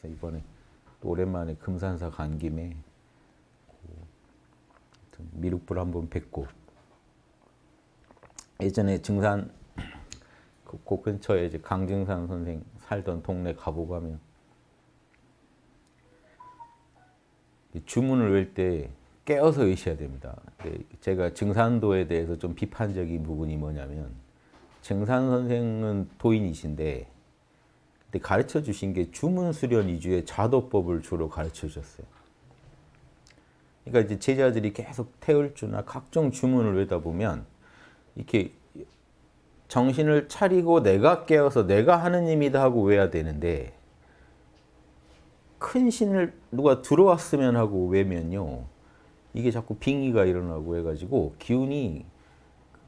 그래서 이번에 또 오랜만에 금산사 간 김에 미륵불 한번 뵙고 예전에 증산 그, 그 근처에 이제 강증산 선생 살던 동네 가보고 하면 주문을 외울 때 깨어서 외셔야 됩니다. 제가 증산도에 대해서 좀 비판적인 부분이 뭐냐면 증산 선생은 도인이신데 가르쳐 주신 게 주문 수련 위주의 자도법을 주로 가르쳐 주셨어요. 그러니까 이제 제자들이 계속 태울주나 각종 주문을 외다 보면 이렇게 정신을 차리고 내가 깨어서 내가 하느님이다 하고 외야 되는데 큰 신을 누가 들어왔으면 하고 외면요. 이게 자꾸 빙의가 일어나고 해가지고 기운이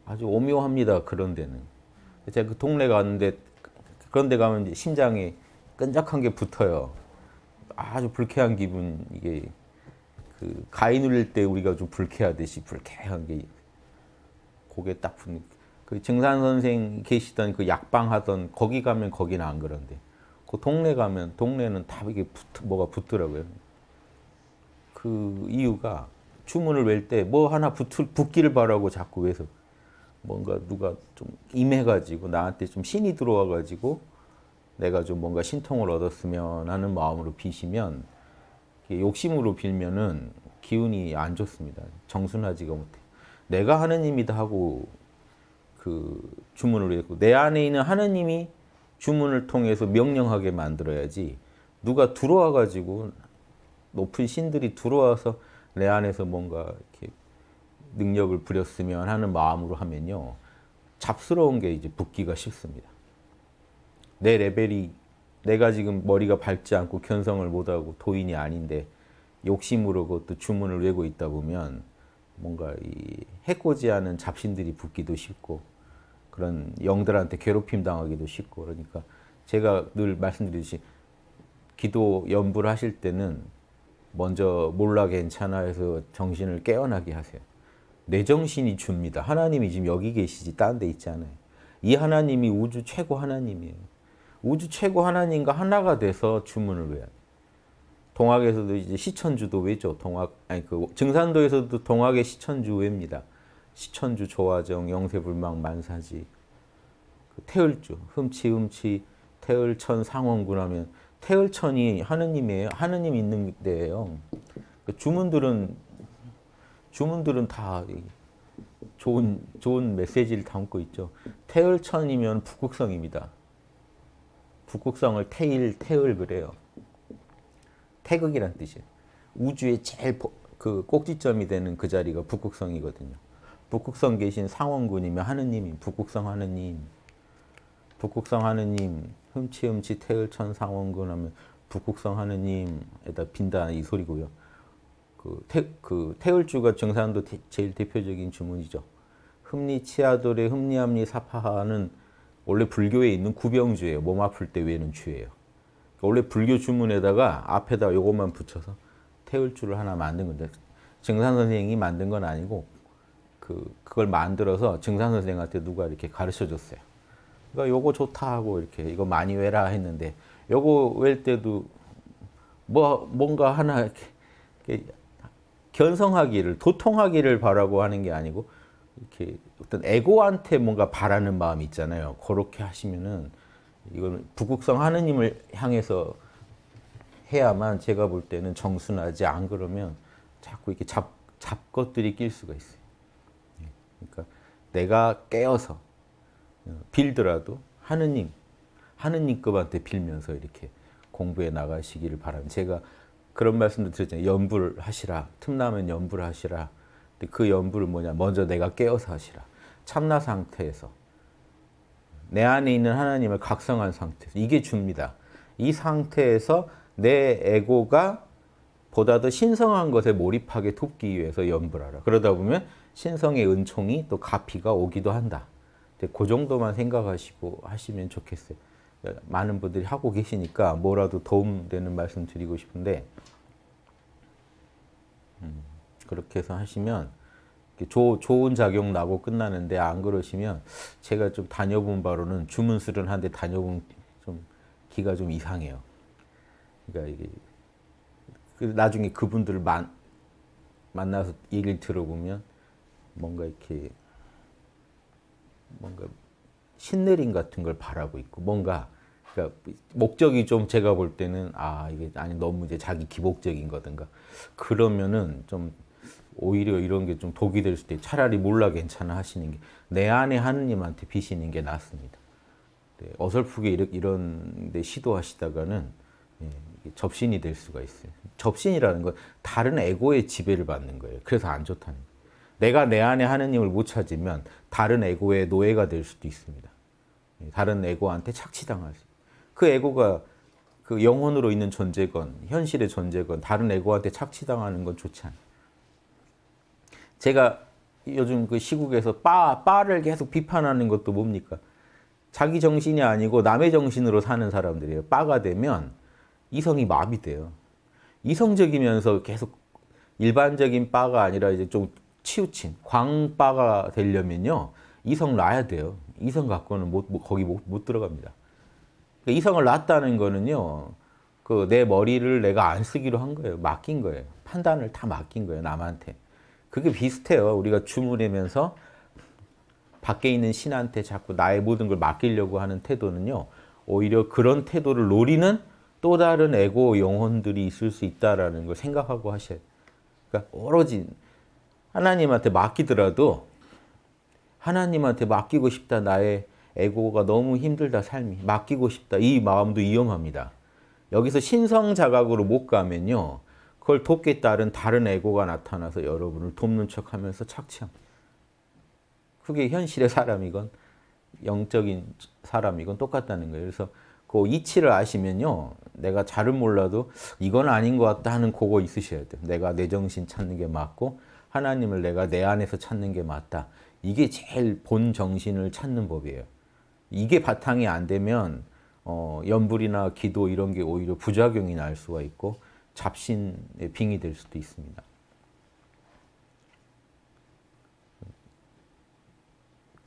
아주 오묘합니다. 그런 데는. 제가 그 동네 갔는데 그런 데 가면 심장에 끈적한 게 붙어요. 아주 불쾌한 기분 이게 그 가위 눌릴 때 우리가 좀 불쾌하듯이 불쾌한 게 고개 딱 붙는 그 증산 선생 계시던 그 약방 하던 거기 가면 거기는 안 그런데 그 동네 가면 동네는 다 이게 붙, 뭐가 붙더라고요. 그 이유가 주문을 외울 때뭐 하나 붙을, 붙기를 바라고 자꾸 외서 뭔가 누가 좀 임해가지고 나한테 좀 신이 들어와가지고 내가 좀 뭔가 신통을 얻었으면 하는 마음으로 비시면 욕심으로 빌면은 기운이 안 좋습니다. 정순하지가 못해. 내가 하느님이다 하고 그 주문을 했고 내 안에 있는 하느님이 주문을 통해서 명령하게 만들어야지 누가 들어와 가지고 높은 신들이 들어와서 내 안에서 뭔가 이렇게 능력을 부렸으면 하는 마음으로 하면요 잡스러운 게 이제 붙기가 쉽습니다. 내 레벨이 내가 지금 머리가 밝지 않고 견성을 못하고 도인이 아닌데 욕심으로 그것도 주문을 외고 있다 보면 뭔가 이 해코지하는 잡신들이 붙기도 쉽고 그런 영들한테 괴롭힘 당하기도 쉽고 그러니까 제가 늘 말씀드리듯이 기도 연부를 하실 때는 먼저 몰라 괜찮아 해서 정신을 깨어나게 하세요. 내 정신이 줍니다. 하나님이 지금 여기 계시지 딴데 있지 않아요. 이 하나님이 우주 최고 하나님이에요. 우주 최고 하나님과 하나가 돼서 주문을 외워요. 동학에서도 이제 시천주도 외죠. 동학 아니 그 증산도에서도 동학의 시천주 외입니다. 시천주 조화정 영세불망 만사지 그 태을주 흠치 흠치 태을천 상원군 하면 태을천이 하느님이에요. 하느님 있는 데예요. 그 주문들은 주문들은 다 좋은 좋은 메시지를 담고 있죠. 태을천이면 북극성입니다. 북극성을 태일, 태을 그래요. 태극이란 뜻이에요. 우주의 제일 그 꼭지점이 되는 그 자리가 북극성이거든요. 북극성 계신 상원군이면 하느님이 북극성 하느님, 북극성 하느님, 흠치흠치 태을천 상원군 하면 북극성 하느님에다 빈다 이 소리고요. 그, 태, 그 태을주가 정산도 제일 대표적인 주문이죠. 흠리 치아돌의 흠리함리 사파하는 원래 불교에 있는 구병주예요. 몸 아플 때 외는 주예요. 원래 불교 주문에다가 앞에다 요것만 붙여서 태울주를 하나 만든 건데 증산 선생이 만든 건 아니고 그 그걸 만들어서 증산 선생한테 누가 이렇게 가르쳐 줬어요. 그러니까 요거 좋다 하고 이렇게 이거 많이 외라 했는데 요거 외 때도 뭐 뭔가 하나 이렇게 견성하기를 도통하기를 바라고 하는 게 아니고 이렇게 어떤 에고한테 뭔가 바라는 마음이 있잖아요. 그렇게 하시면은 이건 북극성 하느님을 향해서 해야만 제가 볼 때는 정순하지 안 그러면 자꾸 이렇게 잡, 잡것들이 낄 수가 있어요. 예, 그러니까 내가 깨어서 어, 빌더라도 하느님, 하느님급한테 빌면서 이렇게 공부해 나가시기를 바랍니다. 제가 그런 말씀도 드렸잖아요. 연불 하시라. 틈나면 연불 하시라. 그 연불을 뭐냐? 먼저 내가 깨어서 하시라. 참나 상태에서 내 안에 있는 하나님을 각성한 상태에서 이게 줍니다. 이 상태에서 내 에고가 보다 더 신성한 것에 몰입하게 돕기 위해서 연불하라. 그러다 보면 신성의 은총이 또 가피가 오기도 한다. 그 정도만 생각하시고 하시면 좋겠어요. 많은 분들이 하고 계시니까 뭐라도 도움되는 말씀 드리고 싶은데 음, 그렇게 해서 하시면 조, 좋은 작용 나고 끝나는데 안 그러시면 제가 좀 다녀본 바로는 주문수련한데 다녀본 좀 기가 좀 이상해요. 그러니까 이게 그 나중에 그분들을 만, 만나서 얘기를 들어보면 뭔가 이렇게 뭔가 신내림 같은 걸 바라고 있고 뭔가 그러니까 목적이 좀 제가 볼 때는 아 이게 아니 너무 이제 자기 기복적인 거든가 그러면은 좀 오히려 이런 게 좀 독이 될 수도 있 차라리 몰라 괜찮아 하시는 게 내 안에 하느님한테 비시는 게 낫습니다. 네, 어설프게 이런 데 시도하시다가는 예, 접신이 될 수가 있어요. 접신이라는 건 다른 에고의 지배를 받는 거예요. 그래서 안 좋다는 거예요. 내가 내 안에 하느님을 못 찾으면 다른 에고의 노예가 될 수도 있습니다. 예, 다른 에고한테 착취당할 수. 그 에고가 그 영혼으로 있는 존재건 현실의 존재건 다른 에고한테 착취당하는 건 좋지 않아요. 제가 요즘 그 시국에서 빠, 빠를 계속 비판하는 것도 뭡니까? 자기 정신이 아니고 남의 정신으로 사는 사람들이에요. 빠가 되면 이성이 마비돼요. 이성적이면서 계속 일반적인 바가 아니라 이제 좀 치우친 광바가 되려면요 이성 놔야 돼요. 이성 갖고는 못, 거기 못, 못 들어갑니다. 그러니까 이성을 놨다는 거는요 그 내 머리를 내가 안 쓰기로 한 거예요. 맡긴 거예요. 판단을 다 맡긴 거예요. 남한테. 그게 비슷해요. 우리가 주무르면서 밖에 있는 신한테 자꾸 나의 모든 걸 맡기려고 하는 태도는요. 오히려 그런 태도를 노리는 또 다른 에고 영혼들이 있을 수 있다라는 걸 생각하고 하셔야 돼요. 그러니까 오로지 하나님한테 맡기더라도 하나님한테 맡기고 싶다 나의 에고가 너무 힘들다 삶이 맡기고 싶다 이 마음도 위험합니다. 여기서 신성 자각으로 못 가면요. 그걸 돕게 따른 다른 에고가 나타나서 여러분을 돕는 척하면서 착취합니다. 그게 현실의 사람이건 영적인 사람이건 똑같다는 거예요. 그래서 그 이치를 아시면요. 내가 잘은 몰라도 이건 아닌 것 같다 하는 그거 있으셔야 돼요. 내가 내 정신 찾는 게 맞고 하나님을 내가 내 안에서 찾는 게 맞다. 이게 제일 본 정신을 찾는 법이에요. 이게 바탕이 안 되면 어, 연불이나 기도 이런 게 오히려 부작용이 날 수가 있고 잡신의 빙이 될 수도 있습니다.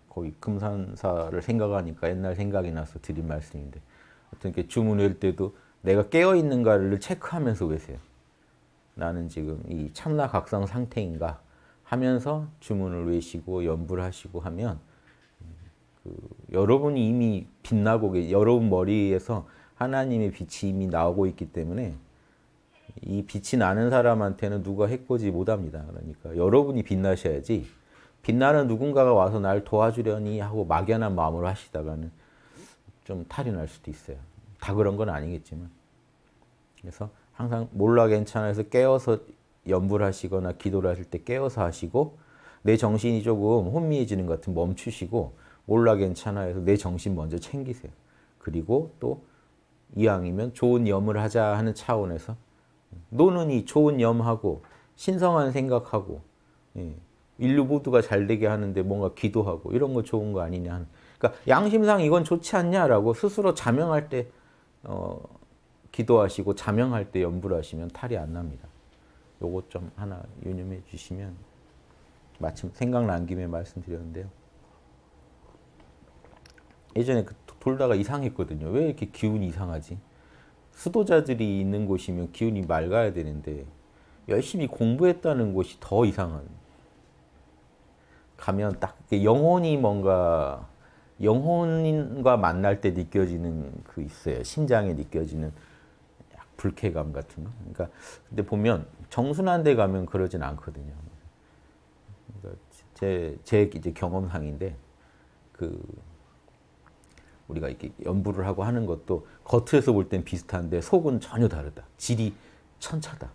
거의 금산사를 생각하니까 옛날 생각이 나서 드린 말씀인데 어떤 게 주문 외 때도 내가 깨어 있는가를 체크하면서 외세요. 나는 지금 이 참나 각성 상태인가 하면서 주문을 외시고 연불 하시고 하면 그 여러분이 이미 빛나고 계 여러분 머리에서 하나님의 빛이 이미 나오고 있기 때문에 이 빛이 나는 사람한테는 누가 해코지 못합니다. 그러니까 여러분이 빛나셔야지 빛나는 누군가가 와서 날 도와주려니 하고 막연한 마음으로 하시다가는 좀 탈이 날 수도 있어요. 다 그런 건 아니겠지만. 그래서 항상 몰라 괜찮아서 깨어서 연불 하시거나 기도를 하실 때 깨어서 하시고 내 정신이 조금 혼미해지는 것 같은 멈추시고 몰라 괜찮아 해서 내 정신 먼저 챙기세요. 그리고 또 이왕이면 좋은 염을 하자 하는 차원에서 노는 이 좋은 염하고 신성한 생각하고 예, 인류 모두가 잘 되게 하는데 뭔가 기도하고 이런 거 좋은 거 아니냐. 그러니까 양심상 이건 좋지 않냐라고 스스로 자명할 때 어, 기도하시고 자명할 때 염불 하시면 탈이 안 납니다. 요것 좀 하나 유념해 주시면 마침 생각난 김에 말씀드렸는데요. 예전에 그 돌다가 이상했거든요. 왜 이렇게 기운이 이상하지? 수도자들이 있는 곳이면 기운이 맑아야 되는데 열심히 공부했다는 곳이 더 이상한. 가면 딱 영혼이 뭔가 영혼과 만날 때 느껴지는 그 있어요. 심장에 느껴지는 불쾌감 같은 거. 그러니까 근데 보면 정순한 데 가면 그러진 않거든요. 그러니까 제, 제 이제 경험상인데 그 우리가 이렇게 연부를 하고 하는 것도 겉에서 볼 땐 비슷한데 속은 전혀 다르다. 질이 천차다.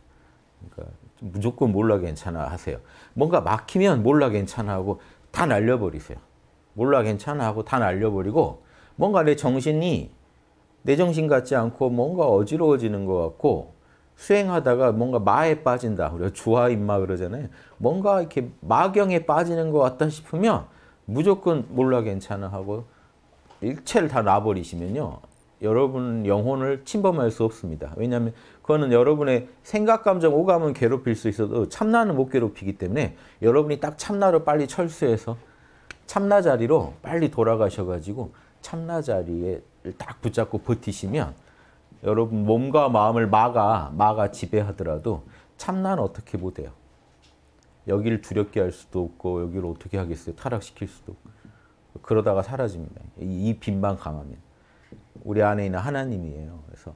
그러니까 무조건 몰라 괜찮아 하세요. 뭔가 막히면 몰라 괜찮아 하고 다 날려버리세요. 몰라 괜찮아 하고 다 날려버리고 뭔가 내 정신이 내 정신 같지 않고 뭔가 어지러워지는 것 같고 수행하다가 뭔가 마에 빠진다. 우리가 주화인마 그러잖아요. 뭔가 이렇게 마경에 빠지는 것 같다 싶으면 무조건 몰라 괜찮아 하고 일체를 다 놔버리시면요. 여러분 영혼을 침범할 수 없습니다. 왜냐하면 그거는 여러분의 생각, 감정, 오감은 괴롭힐 수 있어도 참나는 못 괴롭히기 때문에 여러분이 딱 참나로 빨리 철수해서 참나 자리로 빨리 돌아가셔가지고 참나 자리에 딱 붙잡고 버티시면 여러분 몸과 마음을 마가 마가 지배하더라도 참나는 어떻게 못해요? 여기를 두렵게 할 수도 없고 여기를 어떻게 하겠어요? 타락시킬 수도 없고 그러다가 사라집니다. 이, 이 빛만 강하면 우리 안에 있는 하나님이에요. 그래서